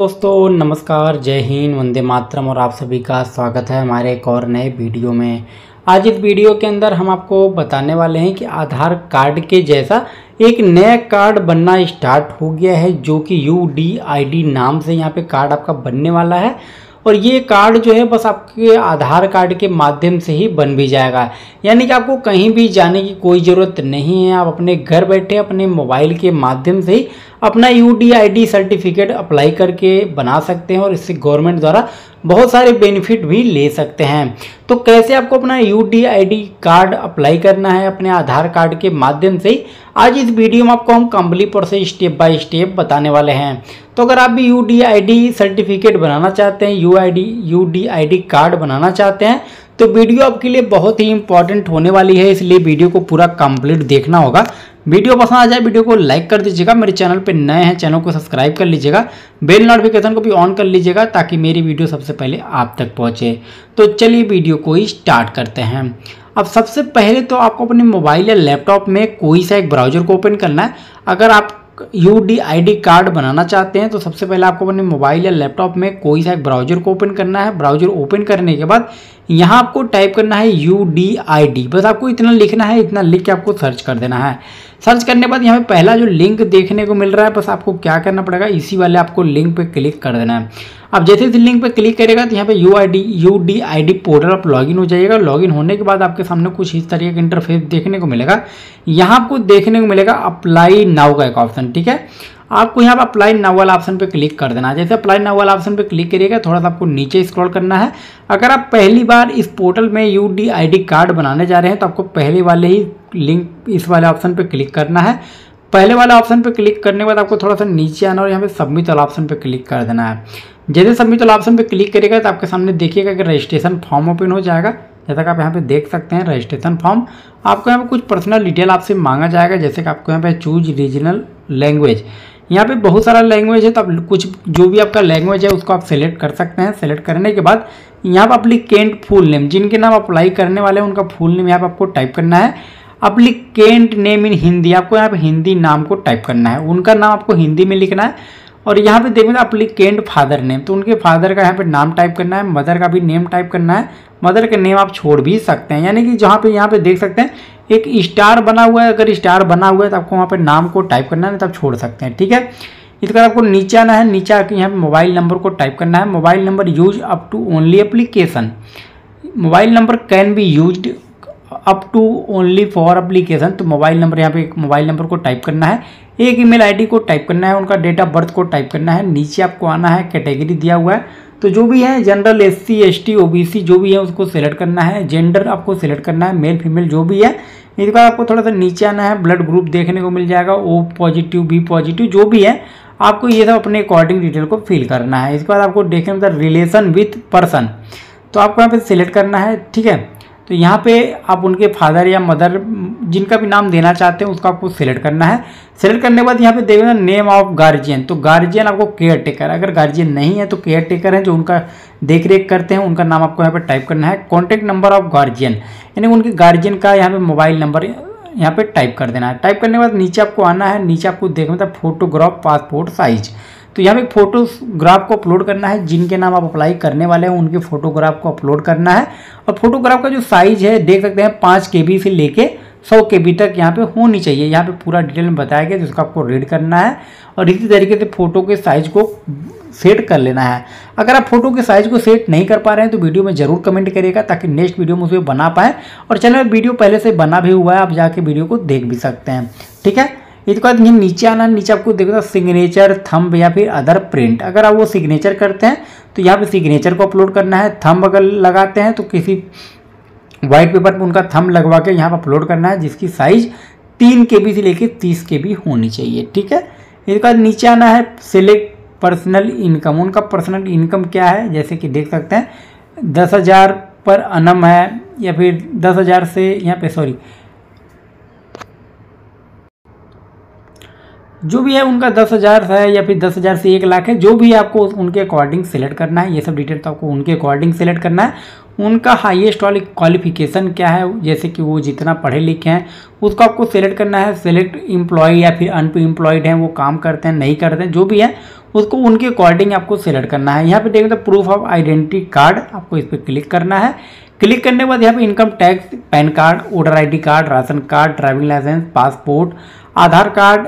दोस्तों, नमस्कार, जय हिंद, वंदे मातरम और आप सभी का स्वागत है हमारे एक और नए वीडियो में। आज इस वीडियो के अंदर हम आपको बताने वाले हैं कि आधार कार्ड के जैसा एक नया कार्ड बनना स्टार्ट हो गया है, जो कि यू डी आई डी नाम से यहाँ पे कार्ड आपका बनने वाला है। और ये कार्ड जो है, बस आपके आधार कार्ड के माध्यम से ही बन भी जाएगा। यानी कि आपको कहीं भी जाने की कोई ज़रूरत नहीं है। आप अपने घर बैठे अपने मोबाइल के माध्यम से ही अपना यू सर्टिफिकेट अप्लाई करके बना सकते हैं और इससे गवर्नमेंट द्वारा बहुत सारे बेनिफिट भी ले सकते हैं। तो कैसे आपको अपना यू कार्ड अप्लाई करना है, अपने आधार कार्ड के माध्यम से? आज इस वीडियो में आपको हम कंपली पर से स्टेप बाय स्टेप बताने वाले हैं। तो अगर आप भी यू सर्टिफिकेट बनाना चाहते हैं यू आई कार्ड बनाना चाहते हैं तो वीडियो आपके लिए बहुत ही इंपॉर्टेंट होने वाली है। इसलिए वीडियो को पूरा कंप्लीट देखना होगा। वीडियो पसंद आ जाए, वीडियो को लाइक कर दीजिएगा, मेरे चैनल पे नए हैं, चैनल को सब्सक्राइब कर लीजिएगा बेल नोटिफिकेशन को भी ऑन कर लीजिएगा, ताकि मेरी वीडियो सबसे पहले आप तक पहुँचे। तो चलिए वीडियो को ही स्टार्ट करते हैं। अब सबसे पहले तो आपको अपने मोबाइल या लैपटॉप में कोई सा एक ब्राउज़र को ओपन करना है। अगर आप U D I D card बनाना चाहते हैं तो सबसे पहले आपको अपने मोबाइल या लैपटॉप में कोई सा एक ब्राउज़र को ओपन करना है। ब्राउज़र ओपन करने के बाद यहाँ आपको टाइप करना है यू डी आई डी बस आपको इतना लिखना है, इतना लिख के आपको सर्च कर देना है। सर्च करने के बाद यहाँ पे पहला जो लिंक देखने को मिल रहा है, बस आपको क्या करना पड़ेगा, इसी वाले आपको लिंक पे क्लिक कर देना है। अब जैसे इस लिंक पे क्लिक करेगा तो यहाँ पे U I D U D I D portal आप लॉगिन हो जाइएगा। लॉगिन होने के बाद आपके सामने कुछ इस तरीके का इंटरफेस देखने को मिलेगा। यहाँ आपको देखने को मिलेगा अप्लाई नाउ का एक ऑप्शन ठीक है? आपको यहाँ पर अप्लाई नाउ वाला ऑप्शन पे क्लिक कर देना है। जैसे अप्लाई नाउ वाला ऑप्शन पे क्लिक करिएगा, थोड़ा सा आपको नीचे स्क्रॉल करना है। अगर आप पहली बार इस पोर्टल में यू डी कार्ड बनाने जा रहे हैं तो आपको पहले वाले ही लिंक इस वाले ऑप्शन पर क्लिक करना है। पहले वाले ऑप्शन पर क्लिक करने के बाद आपको थोड़ा सा नीचे आना और यहाँ पे सबमिट वाला ऑप्शन पर क्लिक कर देना है। जैसे सबमिट वाला ऑप्शन पर क्लिक करेगा तो आपके सामने देखिएगा कि रजिस्ट्रेशन फॉर्म ओपन हो जाएगा। जैसा कि आप यहाँ पे देख सकते हैं रजिस्ट्रेशन फॉर्म आपको यहाँ पे कुछ पर्सनल डिटेल आपसे मांगा जाएगा, जैसे कि आपको यहाँ पे चूज़ रीजनल लैंग्वेज यहाँ पे बहुत सारा लैंग्वेज है तो आप कुछ जो भी आपका लैंग्वेज है, उसको आप सेलेक्ट कर सकते हैं। सेलेक्ट करने के बाद यहाँ पर अप्लीकेंट फुल नेम जिनके नाम अप्लाई करने वाले हैं, उनका फुल नेम यहाँ पर आपको टाइप करना है। अप्लीकेंट नेम इन हिंदी आपको यहाँ पे हिंदी नाम को टाइप करना है। उनका नाम आपको हिंदी में लिखना है। और यहाँ पे देखो अप्लीकेंट फादर नेम तो उनके फादर का यहाँ पे नाम टाइप करना है मदर का भी नेम टाइप करना है। मदर का नेम आप छोड़ भी सकते हैं, यानी कि जहाँ पे, यहाँ पे देख सकते हैं एक स्टार बना हुआ है, अगर स्टार बना हुआ है तो आपको वहाँ पर नाम को टाइप करना है तो आप छोड़ सकते हैं, ठीक है? इसके बाद आपको नीचे आना है, नीचे आके यहाँ पे मोबाइल नंबर को टाइप करना है। Mobile number use up to only application. Mobile number can be use up to only for application तो मोबाइल नंबर, यहाँ पे मोबाइल नंबर को टाइप करना है। एक ईमेल आईडी को टाइप करना है, उनका डेट ऑफ़ बर्थ को टाइप करना है। नीचे आपको आना है, कैटेगरी दिया हुआ है। तो जो भी है general S C S T O B C जो भी है, उसको सेलेक्ट करना है। जेंडर आपको सिलेक्ट करना है मेल फीमेल जो भी है। इसके बाद आपको थोड़ा सा नीचे आना है ब्लड ग्रुप देखने को मिल जाएगा ओ पॉजिटिव बी पॉजिटिव जो भी है, आपको ये सब अपने अकॉर्डिंग डिटेल को फिल करना है। इसके बाद आपको देखने में रिलेशन विथ पर्सन तो आपको यहाँ पे सिलेक्ट करना है, ठीक है? तो यहाँ पे आप उनके फादर या मदर, जिनका भी नाम देना चाहते हैं, उसका आपको सिलेक्ट करना है। सिलेक्ट करने के बाद यहाँ पे देखना नेम ऑफ़ गार्जियन तो गार्जियन आपको केयर टेकर अगर गार्जियन नहीं है तो केयर टेकर है जो उनका देख रेख करते हैं, उनका नाम आपको यहाँ पे टाइप करना है। कॉन्टैक्ट नंबर ऑफ़ गार्जियन यानी उनके गार्जियन का यहाँ पे मोबाइल नंबर यहाँ पे टाइप कर देना है। टाइप करने के बाद नीचे आपको आना है, नीचे आपको देखना था फोटोग्राफ पासपोर्ट साइज़ तो यहाँ पे फोटोग्राफ को अपलोड करना है, जिनके नाम आप अप्लाई करने वाले हैं, उनके फोटोग्राफ को अपलोड करना है। और फोटोग्राफ का जो साइज़ है, देख सकते हैं, पाँच के से लेके सौ के बी तक यहाँ पे होनी चाहिए। यहाँ पे पूरा डिटेल में बताया गया, जिसको आपको रीड करना है। और इसी तरीके से फ़ोटो के साइज़ को सेट कर लेना है। अगर आप फ़ोटो के साइज़ को सेट नहीं कर पा रहे हैं तो वीडियो में ज़रूर कमेंट करिएगा, ताकि नेक्स्ट वीडियो में उसे बना पाए। और चैनल वीडियो पहले से बना भी हुआ है, आप जाके वीडियो को देख भी सकते हैं। ठीक है? इसके बाद ये नीचे आना, नीचे आपको देखो सिग्नेचर थंब या फिर अदर प्रिंट अगर आप वो सिग्नेचर करते हैं तो यहाँ पे सिग्नेचर को अपलोड करना है। थंब अगर लगाते हैं तो किसी वाइट पेपर पर उनका थंब लगवा के यहाँ पर अपलोड करना है, जिसकी साइज़ तीन के बी से लेकर तीस के बी होनी चाहिए, ठीक है? इसके बाद नीचे आना है सिलेक्ट पर्सनल इनकम उनका पर्सनल इनकम क्या है? जैसे कि देख सकते हैं, दस हज़ार पर अनम है, या फिर दस हज़ार से, यहाँ पे सॉरी जो भी है, उनका दस हज़ार है या फिर दस हज़ार से एक लाख है, जो भी आपको उनके अकॉर्डिंग सेलेक्ट करना है, ये सब डिटेल तो आपको उनके अकॉर्डिंग सेलेक्ट करना है। उनका हाईएस्ट वाली क्वालिफिकेशन क्या है, जैसे कि वो जितना पढ़े लिखे हैं, उसको आपको सेलेक्ट करना है। सेलेक्ट इम्प्लॉय या फिर अनएम्प्लॉयड हैं, वो काम करते हैं, नहीं करते हैं, जो भी है, उसको उनके अकॉर्डिंग आपको सेलेक्ट करना है। यहाँ पे देखें तो प्रूफ ऑफ़ आइडेंटिटी कार्ड आपको इस पर क्लिक करना है। क्लिक करने के बाद यहाँ पे income tax PAN card voter ID card ration card driving licence passport Aadhaar card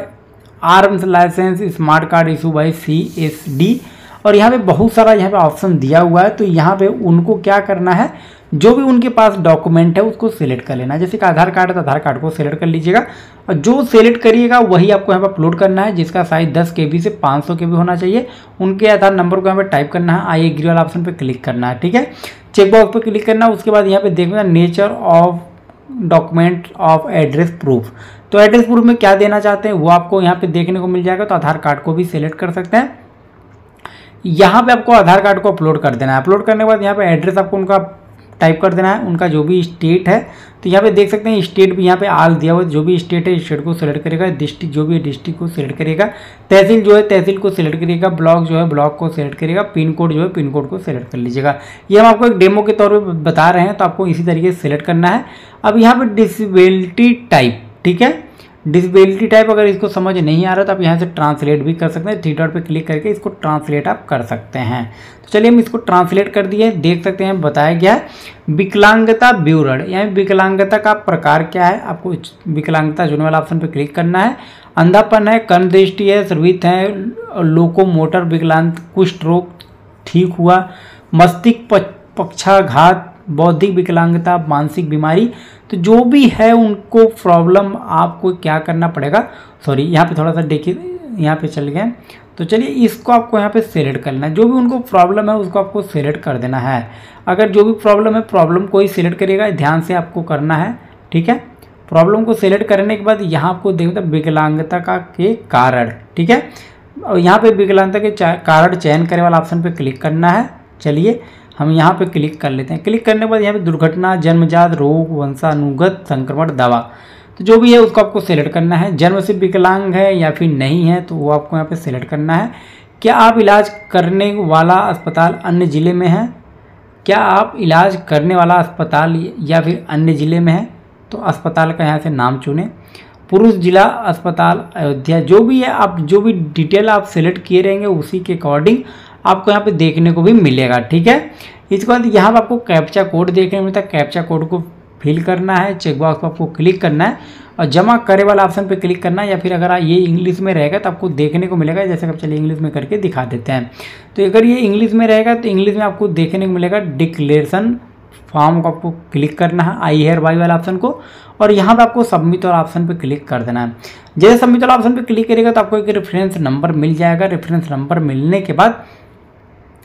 arms licence, smart card issue by C S D और यहाँ पे बहुत सारा यहाँ पे ऑप्शन दिया हुआ है तो यहाँ पे उनको क्या करना है, जो भी उनके पास डॉक्यूमेंट है, उसको सिलेक्ट कर लेना जैसे कि आधार कार्ड है तो आधार कार्ड को सिलेक्ट कर लीजिएगा। और जो सिलेक्ट करिएगा, वही आपको यहाँ पर अपलोड करना है, जिसका साइज़ 10 के से 500 के होना चाहिए। उनके आधार नंबर को यहाँ पर टाइप करना है, आई एग्री वाला ऑप्शन पर क्लिक करना है, ठीक है? चेकबॉक्स पर क्लिक करना उसके बाद यहाँ पर देखना nature of document of address proof तो एड्रेस प्रूफ में क्या देना चाहते हैं, वो आपको यहाँ पे देखने को मिल जाएगा तो आधार कार्ड को भी सिलेक्ट कर सकते हैं। यहाँ पे आपको आधार कार्ड को अपलोड कर देना है। अपलोड करने के बाद यहाँ पे एड्रेस आपको उनका टाइप कर देना है, उनका जो भी स्टेट है। तो यहाँ पे देख सकते हैं स्टेट भी यहाँ पे आल दिया हुआ जो भी स्टेट है स्टेट को सिलेक्ट करेगा डिस्ट्रिक्ट जो भी है डिस्ट्रिक्ट को सिलेक्ट करेगा। तहसील जो है, तहसील को सिलेक्ट करेगा ब्लॉक जो है ब्लॉक को सिलेक्ट करेगा पिन कोड जो है पिन कोड को सिलेक्ट कर लीजिएगा। ये हम आपको एक डेमो के तौर पर बता रहे हैं तो आपको इसी तरीके से सिलेक्ट करना है। अब यहाँ पर डिसबिलिटी टाइप ठीक है? डिसबिलिटी टाइप अगर इसको समझ नहीं आ रहा तो आप यहाँ से ट्रांसलेट भी कर सकते हैं। थ्री डॉट पर क्लिक करके इसको ट्रांसलेट आप कर सकते हैं। तो चलिए हम इसको ट्रांसलेट कर दिए। देख सकते हैं, बताया गया है। विकलांगता ब्यूरड यानी विकलांगता का प्रकार क्या है? आपको विकलांगता जुड़ने वाला ऑप्शन पर क्लिक करना है। अंधापन है कर्ण दृष्टि है, सर्वित है लोको मोटर विकलांग, कुष्ठ रोग, ठीक हुआ। मस्तिष्क पक्षाघात बौद्धिक विकलांगता, मानसिक बीमारी तो जो भी है उनको प्रॉब्लम आपको क्या करना पड़ेगा? सॉरी यहाँ पे थोड़ा सा देखिए, यहाँ पे चल गए तो चलिए, इसको आपको यहाँ पे सेलेक्ट करना है। जो भी उनको प्रॉब्लम है, उसको आपको सेलेक्ट कर देना है। अगर जो भी प्रॉब्लम है प्रॉब्लम को ही सिलेक्ट करिएगा, ध्यान से आपको करना है, ठीक है? प्रॉब्लम को सिलेक्ट करने के बाद यहाँ आपको देखना विकलांगता का के कारण, ठीक है? और यहाँ पे विकलांगता के कारण चयन करने वाला ऑप्शन पे क्लिक करना है। चलिए हम यहाँ पे क्लिक कर लेते हैं। क्लिक करने के बाद यहाँ पे दुर्घटना, जन्मजात, रोग वंशानुगत संक्रमण, दवा। तो जो भी है उसको आपको सेलेक्ट करना है। जन्म से विकलांग है या फिर नहीं है तो वो आपको यहाँ पे सेलेक्ट करना है। क्या आप इलाज करने वाला अस्पताल अन्य ज़िले में है? क्या आप इलाज करने वाला अस्पताल या फिर अन्य ज़िले में है? तो अस्पताल का यहाँ से नाम चुनें। पुरुष जिला अस्पताल अयोध्या। जो भी है आप, जो भी डिटेल आप सेलेक्ट किए रहेंगे, उसी के अकॉर्डिंग आपको यहाँ पे देखने को भी मिलेगा, ठीक है? इसके बाद यहाँ पर आपको कैप्चा कोड देखने मिलता है। कैप्चा कोड को फिल करना है चेकबॉक्स पर आपको क्लिक करना है और जमा करे वाला ऑप्शन पे क्लिक करना है या फिर अगर ये इंग्लिश में रहेगा तो आपको देखने को मिलेगा, जैसे आप चलिए इंग्लिश में करके दिखा देते हैं। तो अगर ये इंग्लिश में रहेगा तो इंग्लिश में आपको देखने को मिलेगा डिक्लेरेशन फॉर्म को आपको क्लिक करना है आई हेयर वाई वाला ऑप्शन को और यहाँ पर आपको सबमिट वाला ऑप्शन पे क्लिक कर देना है। जैसे सबमिट वाला ऑप्शन पे क्लिक करेगा तो आपको एक रेफरेंस नंबर मिल जाएगा। रेफरेंस नंबर मिलने के बाद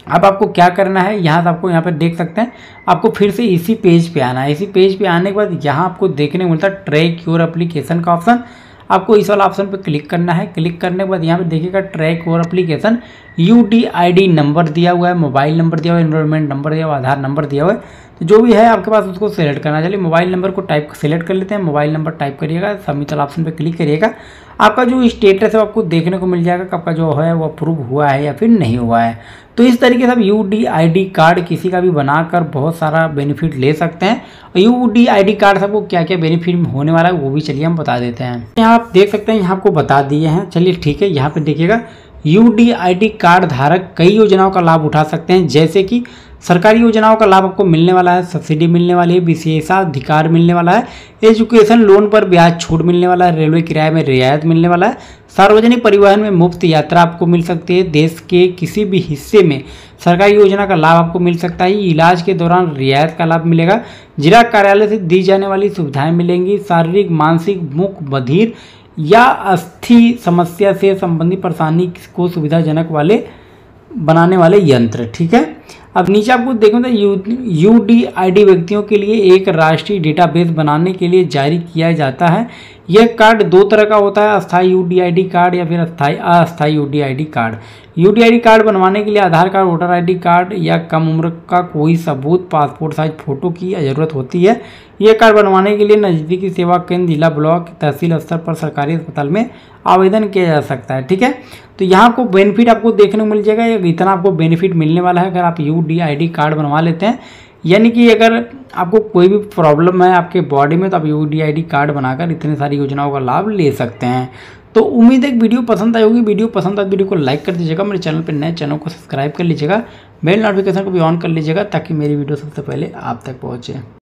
अब आपको क्या करना है, यहाँ से आपको यहाँ पर देख सकते हैं। आपको फिर से इसी पेज पे आना है। इसी पेज पे आने के बाद यहाँ आपको देखने को मिलता है ट्रैक योर एप्लीकेशन का ऑप्शन आपको इस वाला ऑप्शन पे क्लिक करना है। क्लिक करने के बाद यहाँ पे देखिएगा ट्रैक और एप्लीकेशन यू डी नंबर दिया हुआ है मोबाइल नंबर दिया हुआ है इन्रोलमेंट नंबर दिया हुआ आधार नंबर दिया हुआ है। तो जो भी है, आपके पास उसको सेलेक्ट करना चलिए मोबाइल नंबर को टाइप सेलेक्ट कर लेते हैं। मोबाइल नंबर टाइप करिएगा सबमिट वाला ऑप्शन पर क्लिक करिएगा। आपका जो स्टेटस है आपको देखने को मिल जाएगा कि आपका जो है वो अप्रूव हुआ है या फिर नहीं हुआ है। तो इस तरीके से आप U D I D card किसी का भी बनाकर बहुत सारा बेनिफिट ले सकते हैं। U D I D card से आपको क्या क्या बेनिफिट होने वाला है, वो भी चलिए हम बता देते हैं। यहाँ आप देख सकते हैं, यहाँ आपको बता दिए हैं। चलिए ठीक है, यहाँ पर देखिएगा। U D I D card धारक कई योजनाओं का लाभ उठा सकते हैं, जैसे कि सरकारी योजनाओं का लाभ आपको मिलने वाला है, सब्सिडी मिलने वाली है विशेषाधिकार मिलने वाला है, एजुकेशन लोन पर ब्याज छूट मिलने वाला है, रेलवे किराए में रियायत मिलने वाला है, सार्वजनिक परिवहन में मुफ़्त यात्रा आपको मिल सकती है, देश के किसी भी हिस्से में सरकारी योजना का लाभ आपको मिल सकता है, इलाज के दौरान रियायत का लाभ मिलेगा, जिला कार्यालय से दी जाने वाली सुविधाएँ मिलेंगी, शारीरिक, मानसिक, मुख, बधिर या अस्थि समस्या से संबंधित परेशानी को सुविधाजनक वाले बनाने वाले यंत्र, ठीक है? अब नीचे आपको देखो तो यू डी व्यक्तियों के लिए एक राष्ट्रीय डेटाबेस बनाने के लिए जारी किया जाता है। यह कार्ड दो तरह का होता है अस्थाई U D I D card या फिर अस्थाई अस्थाई U D I D card. U D I D card बनवाने के लिए Aadhaar card, voter I D card या कम उम्र का कोई सबूत, पासपोर्ट साइज़, फ़ोटो की ज़रूरत होती है। यह कार्ड बनवाने के लिए नज़दीकी सेवा केंद्र, जिला ब्लॉक, तहसील स्तर पर सरकारी अस्पताल में आवेदन किया जा सकता है, ठीक है? तो यहाँ आपको बेनिफिट आपको देखने को मिल जाएगा इतना आपको बेनिफिट मिलने वाला है। अगर आप U D I D card बनवा लेते हैं यानी कि अगर आपको कोई भी प्रॉब्लम है आपके बॉडी में तो आप यू डी कार्ड बनाकर इतनी सारी योजनाओं का लाभ ले सकते हैं। तो उम्मीद है वीडियो पसंद आई होगी। वीडियो पसंद आए वीडियो को लाइक कर दीजिएगा। मेरे चैनल पर नए चैनल को सब्सक्राइब कर लीजिएगा। बेल नोटिफिकेशन को भी ऑन कर लीजिएगा, ताकि मेरी वीडियो सबसे पहले आप तक पहुँचे।